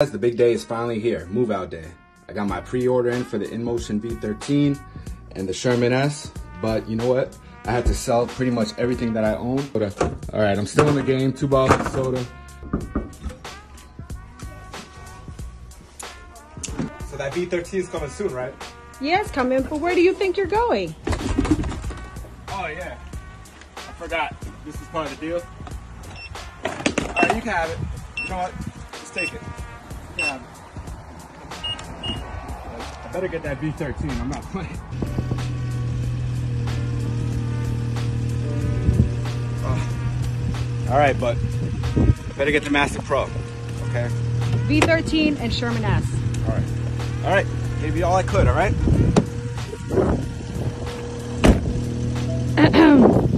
Guys, the big day is finally here, move out day. I got my pre-order in for the InMotion V13 and the Sherman S, but you know what? I had to sell pretty much everything that I own. All right, I'm still in the game, two bottles of soda. So that V13 is coming soon, right? Yes, come in, but where do you think you're going? Oh yeah, I forgot. This is part of the deal. All right, you can have it. You know what? Let's take it. Better get that V13. I'm not playing. Oh. All right, but better get the Master Pro. Okay. V13 and Sherman S. All right. All right. Gave you all I could. All right.